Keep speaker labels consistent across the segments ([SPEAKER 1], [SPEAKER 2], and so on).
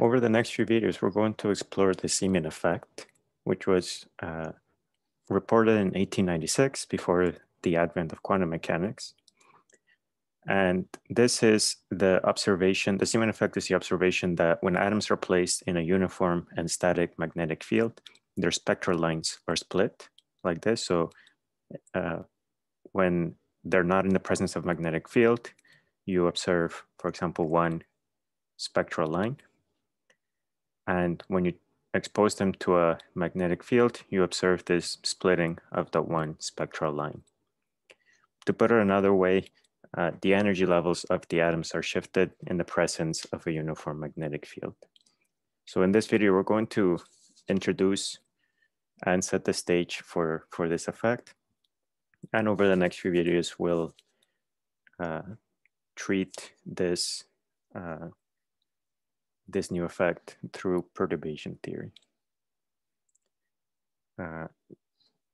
[SPEAKER 1] Over the next few videos, we're going to explore the Zeeman effect, which was uh, reported in 1896 before the advent of quantum mechanics. And this is the observation, the Zeeman effect is the observation that when atoms are placed in a uniform and static magnetic field, their spectral lines are split like this. So uh, when they're not in the presence of magnetic field, you observe, for example, one spectral line. And when you expose them to a magnetic field, you observe this splitting of the one spectral line. To put it another way, uh, the energy levels of the atoms are shifted in the presence of a uniform magnetic field. So in this video, we're going to introduce and set the stage for, for this effect. And over the next few videos, we'll uh, treat this, uh, this new effect through perturbation theory. Uh,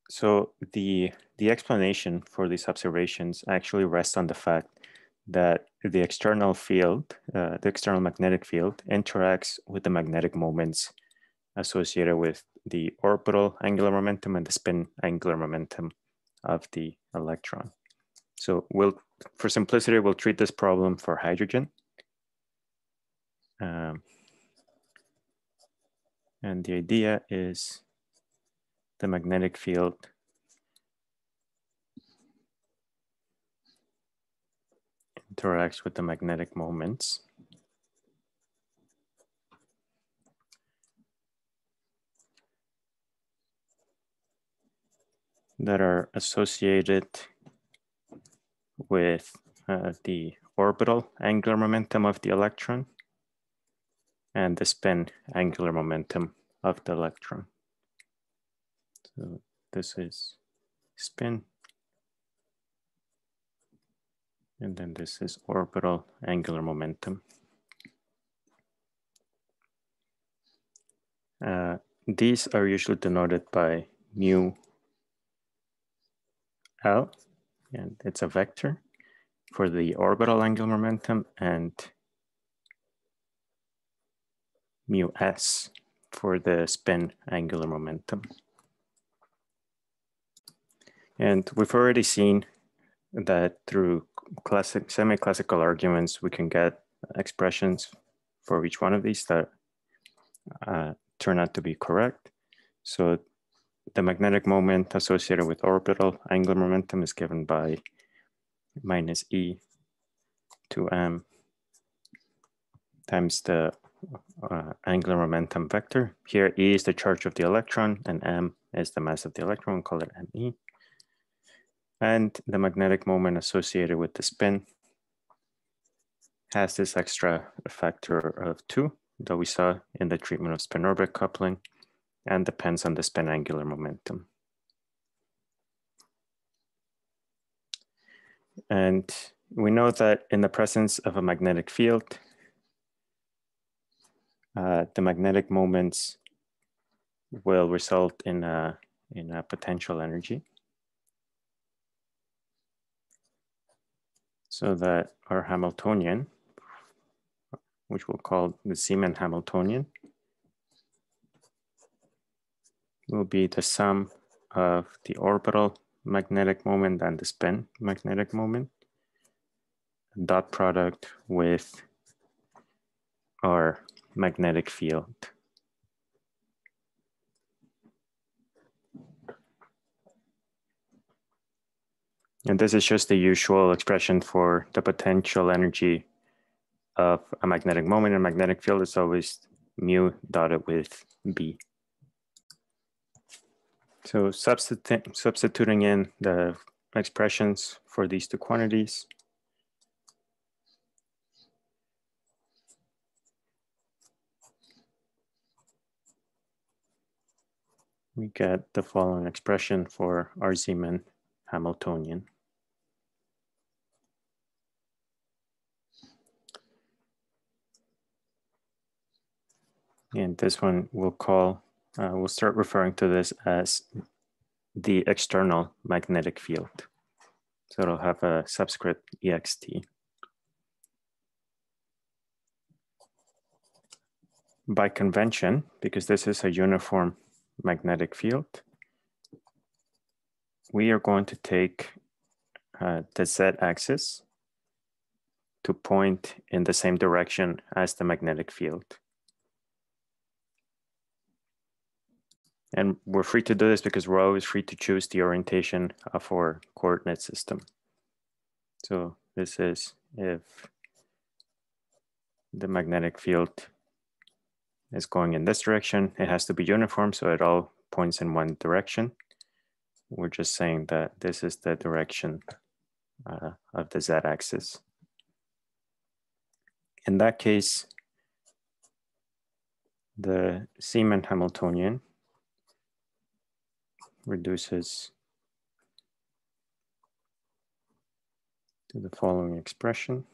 [SPEAKER 1] so the, the explanation for these observations actually rests on the fact that the external field, uh, the external magnetic field interacts with the magnetic moments associated with the orbital angular momentum and the spin angular momentum of the electron. So we'll, for simplicity, we'll treat this problem for hydrogen. Um, and the idea is the magnetic field interacts with the magnetic moments. that are associated with uh, the orbital angular momentum of the electron and the spin angular momentum of the electron. So this is spin. And then this is orbital angular momentum. Uh, these are usually denoted by mu L, and it's a vector for the orbital angular momentum and mu s for the spin angular momentum. And we've already seen that through classic semi-classical arguments, we can get expressions for each one of these that uh, turn out to be correct. So the magnetic moment associated with orbital angular momentum is given by minus E to m times the uh, angular momentum vector. Here E is the charge of the electron and m is the mass of the electron, call it me. And the magnetic moment associated with the spin has this extra factor of two that we saw in the treatment of spin orbit coupling and depends on the spin angular momentum. And we know that in the presence of a magnetic field, uh, the magnetic moments will result in a, in a potential energy. So that our Hamiltonian, which we'll call the Zeeman Hamiltonian, will be the sum of the orbital magnetic moment and the spin magnetic moment dot product with our magnetic field. And this is just the usual expression for the potential energy of a magnetic moment. A magnetic field is always mu dotted with B. So substituting in the expressions for these two quantities. We get the following expression for our Zeeman Hamiltonian. And this one we'll call uh, we'll start referring to this as the external magnetic field. So it'll have a subscript ext. by convention, because this is a uniform magnetic field, we are going to take uh, the z-axis to point in the same direction as the magnetic field. And we're free to do this because we're always free to choose the orientation of our coordinate system. So this is if the magnetic field is going in this direction, it has to be uniform, so it all points in one direction. We're just saying that this is the direction uh, of the z-axis. In that case, the Zeeman Hamiltonian reduces to the following expression.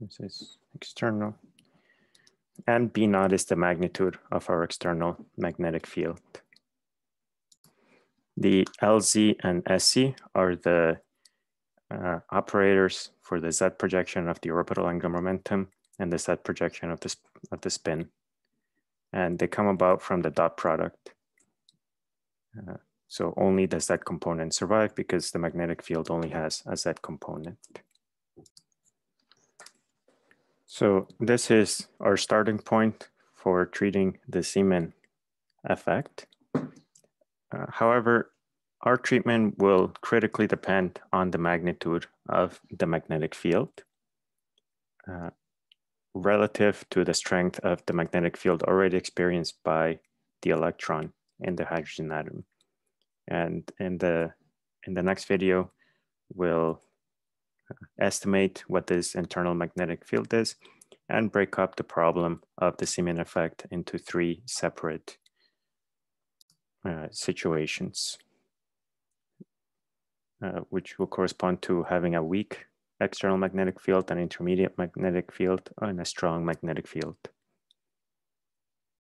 [SPEAKER 1] This is external. And B naught is the magnitude of our external magnetic field. The LZ and SZ are the uh, operators for the Z projection of the orbital angular momentum and the Z projection of the, of the spin. And they come about from the dot product. Uh, so only the Z component survive because the magnetic field only has a Z component. So this is our starting point for treating the Zeeman effect. Uh, however, our treatment will critically depend on the magnitude of the magnetic field uh, relative to the strength of the magnetic field already experienced by the electron in the hydrogen atom. And in the, in the next video, we'll estimate what this internal magnetic field is and break up the problem of the Zeeman effect into three separate uh, situations, uh, which will correspond to having a weak external magnetic field, an intermediate magnetic field, and a strong magnetic field.